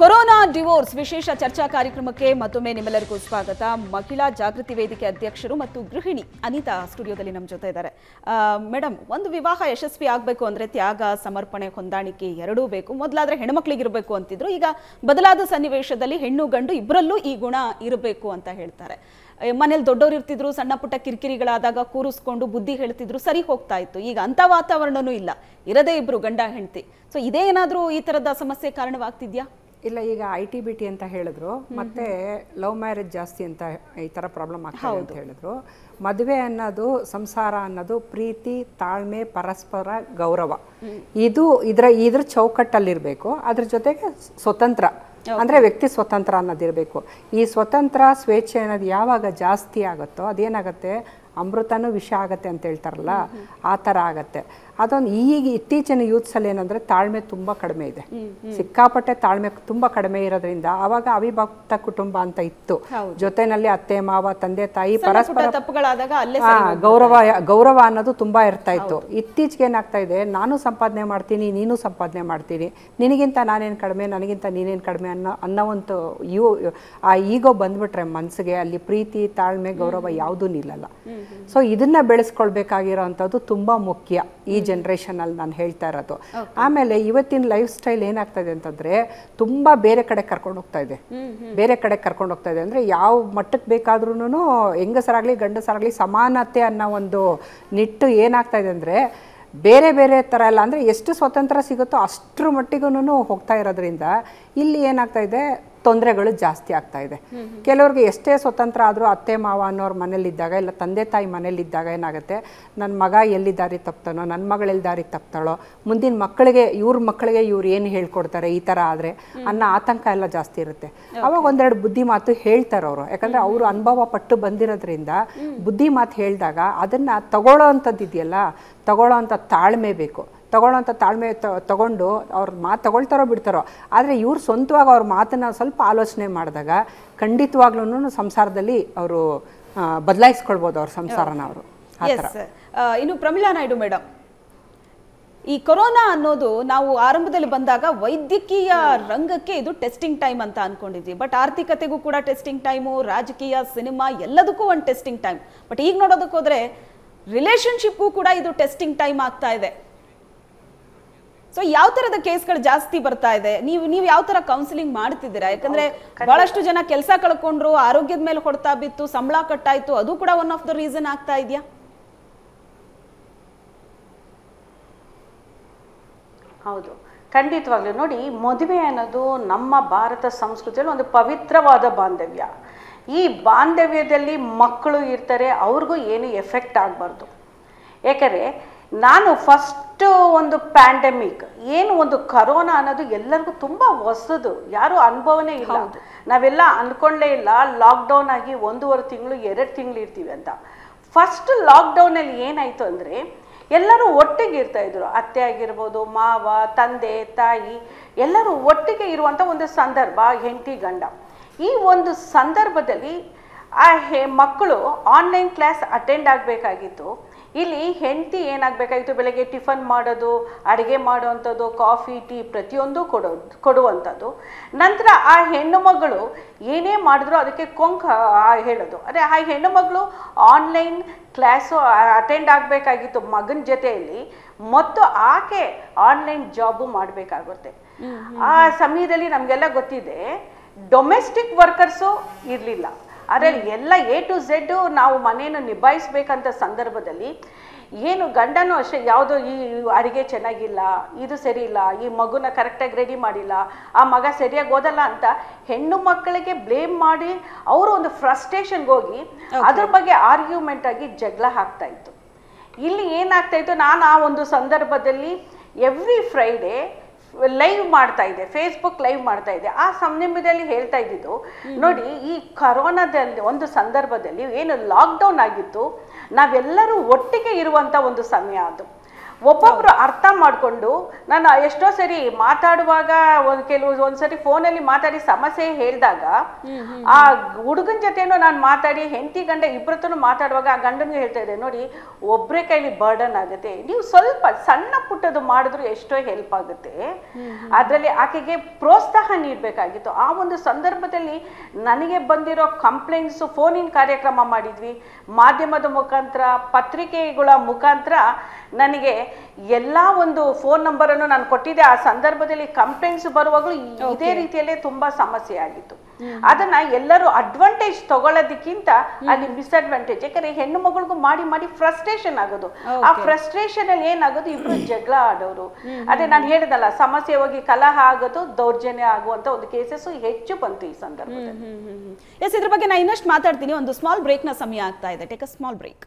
Corona divorce ವಿಶೇಷ ಚರ್ಚಾ ಕಾರ್ಯಕ್ರಮಕ್ಕೆ ಮತ್ತೊಮ್ಮೆ ನಿಮ್ಮೆಲ್ಲರಿಗೂ ಸ್ವಾಗತ. ಮಹಿಳಾ ಜಾಗೃತಿ ವೇದಿಕೆ ಅಧ್ಯಕ್ಷರು ಮತ್ತು ಗೃಹಿಣಿ ಅನಿತಾ ಸ್ಟುಡಿಯೋದಲ್ಲಿ ನಮ್ಮ ಜೊತೆ ಇದ್ದಾರೆ. ಮೇಡಮ್ ಒಂದು ವಿವಾಹ ಯಶಸ್ವಿ ಆಗಬೇಕು ಅಂದರೆ ತ್ಯಾಗ, ಸಮರ್ಪಣೆ, ಹೊಂದಾಣಿಕೆ ಎರಡೂ ಬೇಕು. ಮೊದಲಾದ್ರೆ ಹೆಣ್ಮಕ್ಳಿಗಿರಬೇಕು ಅಂತಿದ್ರು. ಈಗ ಬದಲಾದ ಸನ್ನಿವೇಶದಲ್ಲಿ ಹೆಣ್ಣು ಗಂಡು ಇಬ್ಬರಲ್ಲೂ ಈ ಗುಣ ಇರಬೇಕು ಅಂತ ಹೇಳ್ತಾರೆ. ಮನೇಲಿ ದೊಡ್ಡವ್ರು ಇರ್ತಿದ್ರು, ಸಣ್ಣ ಪುಟ್ಟ ಕಿರಿಕಿರಿಗಳಾದಾಗ ಕೂರಿಸ್ಕೊಂಡು ಬುದ್ಧಿ ಹೇಳ್ತಿದ್ರು, ಸರಿ ಹೋಗ್ತಾ ಇತ್ತು. ಈಗ ಅಂಥ ವಾತಾವರಣನೂ ಇಲ್ಲ. ಇರದೇ ಇಬ್ರು ಗಂಡ, ಹೆಂಡತಿ. ಸೊ ಇದೇ ಏನಾದರೂ ಈ ಥರದ ಸಮಸ್ಯೆ ಕಾರಣವಾಗ್ತಿದ್ಯಾ? ಇಲ್ಲ ಈಗ ಐ ಟಿ ಬಿ ಟಿ ಅಂತ ಹೇಳಿದ್ರು. ಮತ್ತೆ ಲವ್ ಮ್ಯಾರೇಜ್ ಜಾಸ್ತಿ ಅಂತ ಈ ತರ ಪ್ರಾಬ್ಲಮ್ ಆಗ್ತದೆ ಅಂತ ಹೇಳಿದ್ರು. ಮದುವೆ ಅನ್ನೋದು ಸಂಸಾರ ಅನ್ನೋದು ಪ್ರೀತಿ ತಾಳ್ಮೆ ಪರಸ್ಪರ ಗೌರವ. ಇದು ಇದ್ರ ಇದ್ರ ಚೌಕಟ್ಟಲ್ಲಿರ್ಬೇಕು. ಅದ್ರ ಜೊತೆಗೆ ಸ್ವತಂತ್ರ. ಅಂದ್ರೆ ವ್ಯಕ್ತಿ ಸ್ವತಂತ್ರ ಅನ್ನೋದಿರಬೇಕು. ಈ ಸ್ವತಂತ್ರ ಸ್ವೇಚ್ಛೆ ಅನ್ನೋದು ಯಾವಾಗ ಜಾಸ್ತಿ ಆಗುತ್ತೋ ಅದೇನಾಗುತ್ತೆ? ಅಮೃತನೂ ವಿಷ ಆಗತ್ತೆ ಅಂತ ಹೇಳ್ತಾರಲ್ಲ? ಆ ಥರ ಆಗತ್ತೆ. ಅದೊಂದು ಈಗ ಇತ್ತೀಚಿನ ಯೂತ್ಸಲ್ಲಿ ಏನಂದ್ರೆ ತಾಳ್ಮೆ ತುಂಬಾ ಕಡಿಮೆ ಇದೆ. ಸಿಕ್ಕಾಪಟ್ಟೆ ತಾಳ್ಮೆ ತುಂಬಾ ಕಡಿಮೆ ಇರೋದ್ರಿಂದ ಅವಾಗ ಅವಿಭಕ್ತ ಕುಟುಂಬ ಅಂತ ಇತ್ತು. ಜೊತೆನಲ್ಲಿ ಅತ್ತೆ ಮಾವ ತಂದೆ ತಾಯಿ ಪರಸ್ಪರ ತಪ್ಪುಗಳಾದಾಗ ಅಲ್ಲೇ ಗೌರವ ಗೌರವ ಅನ್ನೋದು ತುಂಬಾ ಇರ್ತಾ ಇತ್ತು. ಇತ್ತೀಚೆಗೆ ಏನಾಗ್ತಾ ಇದೆ ನಾನು ಸಂಪಾದನೆ ಮಾಡ್ತೀನಿ ನೀನು ಸಂಪಾದನೆ ಮಾಡ್ತೀನಿ ನಿನಗಿಂತ ನಾನೇನು ಕಡಿಮೆ ನನಗಿಂತ ನೀನೇನು ಕಡಿಮೆ ಅನ್ನೋ ಅನ್ನೋ ಒಂದು ಆ ಈಗೋ ಬಂದ್ಬಿಟ್ರೆ ಮನ್ಸಿಗೆ ಅಲ್ಲಿ ಪ್ರೀತಿ ತಾಳ್ಮೆ ಗೌರವ ಯಾವುದೂ ನಿಲ್ಲಲ್ಲ. ಸೊ ಇದನ್ನ ಬೆಳೆಸ್ಕೊಳ್ಬೇಕಾಗಿರೋ ಅಂಥದ್ದು ತುಂಬಾ ಮುಖ್ಯ. ಈ ಜನರೇಷನ್ ಅಲ್ಲಿ ನಾನು ಹೇಳ್ತಾ ಇರೋದು. ಆಮೇಲೆ ಇವತ್ತಿನ ಲೈಫ್ ಸ್ಟೈಲ್ ಏನಾಗ್ತಾ ಇದೆ ಅಂತಂದ್ರೆ ತುಂಬಾ ಬೇರೆ ಕಡೆ ಕರ್ಕೊಂಡು ಹೋಗ್ತಾ ಇದೆ. ಬೇರೆ ಕಡೆ ಕರ್ಕೊಂಡು ಹೋಗ್ತಾ ಇದೆ. ಅಂದ್ರೆ ಯಾವ ಮಟ್ಟಕ್ಕೆ ಬೇಕಾದ್ರೂ ಹೆಂಗಸರಾಗ್ಲಿ ಗಂಡಸರಾಗ್ಲಿ ಸಮಾನತೆ ಅನ್ನೋ ಒಂದು ನಿಟ್ಟು ಏನಾಗ್ತಾ ಇದೆ ಅಂದ್ರೆ ಬೇರೆ ಬೇರೆ ಥರ ಎಲ್ಲ ಅಂದರೆ ಎಷ್ಟು ಸ್ವತಂತ್ರ ಸಿಗುತ್ತೋ ಅಷ್ಟರ ಮಟ್ಟಿಗೂ ಹೋಗ್ತಾ ಇರೋದ್ರಿಂದ ಇಲ್ಲಿ ಏನಾಗ್ತಾ ಇದೆ ತೊಂದರೆಗಳು ಜಾಸ್ತಿ ಆಗ್ತಾ ಇದೆ. ಕೆಲವ್ರಿಗೆ ಎಷ್ಟೇ ಸ್ವತಂತ್ರ ಆದರೂ ಅತ್ತೆ ಮಾವ ಅನ್ನೋರ ಮನೇಲಿದ್ದಾಗ ಇಲ್ಲ ತಂದೆ ತಾಯಿ ಮನೇಲಿದ್ದಾಗ ಏನಾಗುತ್ತೆ ನನ್ನ ಮಗ ಎಲ್ಲಿ ದಾರಿ ತಪ್ತಾನೋ ನನ್ನ ಮಗಳೆಲ್ಲಿ ದಾರಿ ತಪ್ತಾಳೋ ಮುಂದಿನ ಮಕ್ಕಳಿಗೆ ಇವ್ರ ಮಕ್ಕಳಿಗೆ ಇವ್ರು ಏನು ಹೇಳ್ಕೊಡ್ತಾರೆ ಈ ಥರ ಆದರೆ ಅನ್ನೋ ಆತಂಕ ಎಲ್ಲ ಜಾಸ್ತಿ ಇರುತ್ತೆ. ಅವಾಗ ಒಂದೆರಡು ಬುದ್ಧಿ ಮಾತು ಹೇಳ್ತಾರೆ ಅವರು. ಯಾಕಂದರೆ ಅವರು ಅನುಭವ ಪಟ್ಟು ಬಂದಿರೋದ್ರಿಂದ ಬುದ್ಧಿ ಮಾತು ಹೇಳಿದಾಗ ಅದನ್ನು ತಗೊಳ್ಳೋ ಅಂಥದ್ದು ಇದೆಯಲ್ಲ ತಗೊಳ್ಳೋ ಅಂಥ ತಾಳ್ಮೆ ಬೇಕು. ತಗೊಳ್ಳೋಂಥ ತಾಳ್ಮೆ ತ- ತಗೊಂಡು ಅವ್ರ ಮಾತು ತಗೊಳ್ತಾರೋ ಬಿಡ್ತಾರೋ. ಆದರೆ ಇವ್ರು ಸ್ವಂತವಾಗಿ ಅವ್ರ ಮಾತನ್ನ ಸ್ವಲ್ಪ ಆಲೋಚನೆ ಮಾಡಿದಾಗ ಖಂಡಿತವಾಗ್ಲೂ ಸಂಸಾರದಲ್ಲಿ ಅವರು ಬದಲಾಯಿಸ್ಕೊಳ್ಬೋದು ಅವ್ರ ಸಂಸಾರನ ಅವರು. ಇನ್ನು ಪ್ರಮೀಳಾ ನಾಯ್ಡು ಮೇಡಮ್ ಈ ಕೊರೋನಾ ಅನ್ನೋದು ನಾವು ಆರಂಭದಲ್ಲಿ ಬಂದಾಗ ವೈದ್ಯಕೀಯ ರಂಗಕ್ಕೆ ಇದು ಟೆಸ್ಟಿಂಗ್ ಟೈಮ್ ಅಂತ ಅನ್ಕೊಂಡಿದ್ವಿ. ಬಟ್ ಆರ್ಥಿಕತೆಗೂ ಕೂಡ ಟೆಸ್ಟಿಂಗ್ ಟೈಮು ರಾಜಕೀಯ ಸಿನಿಮಾ ಎಲ್ಲದಕ್ಕೂ ಒಂದು ಟೆಸ್ಟಿಂಗ್ ಟೈಮ್ ಬಟ್ ಈಗ ನೋಡೋದಕ್ಕೆ ಹೋದ್ರೆ ರಿಲೇಶನ್ಶಿಪ್ಗೂ ಕೂಡ ಇದು ಟೆಸ್ಟಿಂಗ್ ಟೈಮ್ ಆಗ್ತಾ ಇದೆ. ಸೊ ಯಾವ ತರದ ಕೇಸ್ಗಳು ಜಾಸ್ತಿ ಬರ್ತಾ ಇದೆ? ನೀವು ನೀವು ಯಾವ ತರ ಕೌನ್ಸಿಲಿಂಗ್ ಮಾಡ್ತಿದ್ದೀರಾ? ಯಾಕಂದ್ರೆ ಬಹಳಷ್ಟು ಜನ ಕೆಲಸ ಕಳ್ಕೊಂಡ್ರು ಆರೋಗ್ಯದ ಮೇಲೆ ಹೊಡ್ತಾ ಬಿತ್ತು ಸಂಬಳ ಕಟ್ಟಾಯ್ತು ಅದು ಕೂಡ ಒನ್ ಆಫ್ ದ ರೀಸನ್ ಆಗ್ತಾ ಇದೆಯಾ? ಹೌದು. ಖಂಡಿತವಾಗ್ಲೂ. ನೋಡಿ ಮದುವೆ ಅನ್ನೋದು ನಮ್ಮ ಭಾರತ ಸಂಸ್ಕೃತಿಯಲ್ಲಿ ಒಂದು ಪವಿತ್ರವಾದ ಬಾಂಧವ್ಯ. ಈ ಬಾಂಧವ್ಯದಲ್ಲಿ ಮಕ್ಕಳು ಇರ್ತಾರೆ ಅವ್ರಿಗೂ ಏನು ಎಫೆಕ್ಟ್ ಆಗಬಾರ್ದು. ಯಾಕಂದರೆ ನಾನು ಫಸ್ಟ್ ಒಂದು ಪ್ಯಾಂಡಮಿಕ್ ಏನು ಒಂದು ಕರೋನಾ ಅನ್ನೋದು ಎಲ್ಲರಿಗೂ ತುಂಬ ಹೊಸದು. ಯಾರು ಅನುಭವನೇ ಇಲ್ಲ. ನಾವೆಲ್ಲ ಅಂದ್ಕೊಂಡೇ ಇಲ್ಲ ಲಾಕ್ಡೌನ್ ಆಗಿ ಒಂದೂವರೆ ತಿಂಗಳು ಎರಡು ತಿಂಗಳು ಇರ್ತೀವಿ ಅಂತ. ಫಸ್ಟ್ ಲಾಕ್ಡೌನಲ್ಲಿ ಏನಾಯಿತು ಅಂದರೆ ಎಲ್ಲರೂ ಒಟ್ಟಿಗೆ ಇರ್ತಾ ಇದ್ರು. ಅತ್ತೆ ಆಗಿರ್ಬೋದು ಮಾವ ತಂದೆ ತಾಯಿ ಎಲ್ಲರೂ ಒಟ್ಟಿಗೆ ಇರುವಂಥ ಒಂದು ಸಂದರ್ಭ ಹೆಂಡತಿ ಗಂಡ. ಈ ಒಂದು ಸಂದರ್ಭದಲ್ಲಿ ಆ ಹೆ ಮಕ್ಕಳು ಆನ್ಲೈನ್ ಕ್ಲಾಸ್ ಅಟೆಂಡ್ ಆಗಬೇಕಾಗಿತ್ತು. ಇಲ್ಲಿ ಹೆಂಡತಿ ಏನಾಗಬೇಕಾಗಿತ್ತು? ಬೆಳಗ್ಗೆ ಟಿಫನ್ ಮಾಡೋದು ಅಡುಗೆ ಮಾಡುವಂಥದ್ದು ಕಾಫಿ ಟೀ ಪ್ರತಿಯೊಂದು ಕೊಡೋ ಕೊಡುವಂಥದ್ದು. ನಂತರ ಆ ಹೆಣ್ಣು ಮಗಳು ಏನೇ ಮಾಡಿದ್ರು ಅದಕ್ಕೆ ಕೊಂಕ ಹೇಳೋದು. ಅದೇ ಆ ಹೆಣ್ಣು ಮಗಳು ಆನ್ಲೈನ್ ಕ್ಲಾಸು ಅಟೆಂಡ್ ಆಗಬೇಕಾಗಿತ್ತು ಮಗನ ಜೊತೆಯಲ್ಲಿ ಮತ್ತು ಆಕೆ ಆನ್ಲೈನ್ ಜಾಬು ಮಾಡಬೇಕಾಗುತ್ತೆ. ಆ ಸಮಯದಲ್ಲಿ ನಮಗೆಲ್ಲ ಗೊತ್ತಿದೆ ಡೊಮೆಸ್ಟಿಕ್ ವರ್ಕರ್ಸು ಇರಲಿಲ್ಲ. ಅದರಲ್ಲಿ ಎಲ್ಲ ಎ ಟು ಝೆಡ್ ನಾವು ಮನೆಯನ್ನು ನಿಭಾಯಿಸ್ಬೇಕಂತ ಸಂದರ್ಭದಲ್ಲಿ ಏನು ಗಂಡನೂ ಅಷ್ಟೇ ಯಾವುದೋ ಈ ಅಡುಗೆ ಚೆನ್ನಾಗಿಲ್ಲ ಇದು ಸರಿ ಇಲ್ಲ ಈ ಮಗುನ ಕರೆಕ್ಟಾಗಿ ರೆಡಿ ಮಾಡಿಲ್ಲ ಆ ಮಗ ಸರಿಯಾಗಿ ಓದಲ್ಲ ಅಂತ ಹೆಣ್ಣು ಮಕ್ಕಳಿಗೆ ಬ್ಲೇಮ್ ಮಾಡಿ ಅವರು ಒಂದು ಫ್ರಸ್ಟ್ರೇಷನ್ಗೆ ಹೋಗಿ ಅದ್ರ ಬಗ್ಗೆ ಆರ್ಗ್ಯುಮೆಂಟ್ ಆಗಿ ಜಗಳ ಹಾಕ್ತಾ ಇತ್ತು. ಇಲ್ಲಿ ಏನಾಗ್ತಾ ಇತ್ತು ನಾನು ಆ ಒಂದು ಸಂದರ್ಭದಲ್ಲಿ ಎವ್ರಿ ಫ್ರೈಡೇ ಲೈವ್ ಮಾಡ್ತಾ ಇದೆ ಫೇಸ್ಬುಕ್ ಲೈವ್ ಮಾಡ್ತಾ ಇದೆ. ಆ ಸಂದರ್ಭದಲ್ಲಿ ಹೇಳ್ತಾ ಇದ್ದಿದ್ದು ನೋಡಿ ಈ ಕರೋನಾದಲ್ಲಿ ಒಂದು ಸಂದರ್ಭದಲ್ಲಿ ಏನು ಲಾಕ್ಡೌನ್ ಆಗಿತ್ತು ನಾವೆಲ್ಲರೂ ಒಟ್ಟಿಗೆ ಇರುವಂತ ಒಂದು ಸಮಯ ಅದು. ಒಬ್ಬೊಬ್ರು ಅರ್ಥ ಮಾಡಿಕೊಂಡು ನಾನು ಎಷ್ಟೋ ಸರಿ ಮಾತಾಡುವಾಗ ಒಂದು ಕೆಲವು ಒಂದ್ಸರಿ ಫೋನಲ್ಲಿ ಮಾತಾಡಿ ಸಮಸ್ಯೆ ಹೇಳಿದಾಗ ಆ ಹುಡುಗನ ಜೊತೆನೂ ನಾನು ಮಾತಾಡಿ ಹೆಂಡತಿ ಗಂಡ ಇಬ್ಬರತ್ತೂ ಮಾತಾಡುವಾಗ ಆ ಗಂಡನಿಗೆ ಹೇಳ್ತಾ ಇದ್ದೆ ನೋಡಿ ಒಬ್ಬರೇ ಕೈಲಿ ಬರ್ಡನ್ ಆಗುತ್ತೆ. ನೀವು ಸ್ವಲ್ಪ ಸಣ್ಣ ಪುಟ್ಟದು ಮಾಡಿದ್ರು ಎಷ್ಟೋ ಹೆಲ್ಪ್ ಆಗುತ್ತೆ. ಅದರಲ್ಲಿ ಆಕೆಗೆ ಪ್ರೋತ್ಸಾಹ ನೀಡಬೇಕಾಗಿತ್ತು. ಆ ಒಂದು ಸಂದರ್ಭದಲ್ಲಿ ನನಗೆ ಬಂದಿರೋ ಕಂಪ್ಲೇಂಟ್ಸು ಫೋನಿನ ಕಾರ್ಯಕ್ರಮ ಮಾಡಿದ್ವಿ. ಮಾಧ್ಯಮದ ಮುಖಾಂತರ ಪತ್ರಿಕೆಗಳ ಮುಖಾಂತರ ನನಗೆ ಎಲ್ಲ ಒಂದು ಫೋನ್ ನಂಬರ್ ಅನ್ನು ನಾನು ಕೊಟ್ಟಿದ್ದೆ. ಆ ಸಂದರ್ಭದಲ್ಲಿ ಕಂಪ್ಲೇಂಟ್ಸ್ ಬರುವಾಗಲೂ ಇದೇ ರೀತಿಯಲ್ಲೇ ತುಂಬಾ ಸಮಸ್ಯೆ ಆಗಿತ್ತು. ಅದನ್ನ ಎಲ್ಲರೂ ಅಡ್ವಾಂಟೇಜ್ ತಗೊಳ್ಳೋದಕ್ಕಿಂತ ಅಲ್ಲಿ ಮಿಸ್ಅಡ್ವಾಂಟೇಜ್ ಯಾಕಂದ್ರೆ ಹೆಣ್ಣು ಮಗಳಿಗೂ ಮಾಡಿ ಮಾಡಿ ಫ್ರಸ್ಟ್ರೇಷನ್ ಆಗೋದು. ಆ ಫ್ರಸ್ಟ್ರೇಷನ್ ಅಲ್ಲಿ ಏನಾಗೋದು? ಇಬ್ರು ಜಗಳ ಆಡೋರು. ಅದೇ ನಾನು ಹೇಳಿದಲ್ಲ ಸಮಸ್ಯೆ ಹೋಗಿ ಕಲಹ ಆಗೋದು ದೌರ್ಜನ್ಯ ಆಗುವಂತ ಒಂದು ಕೇಸಸ್ ಹೆಚ್ಚು ಬಂತು ಈ ಸಂದರ್ಭದಲ್ಲಿ. ಎಸ್ ಇದ್ರ ಬಗ್ಗೆ ನಾನು ಇನ್ನಷ್ಟು ಮಾತಾಡ್ತೀನಿ. ಒಂದು ಸ್ಮಾಲ್ ಬ್ರೇಕ್ನ ಸಮಯ ಆಗ್ತಾ ಇದೆ. Take a small break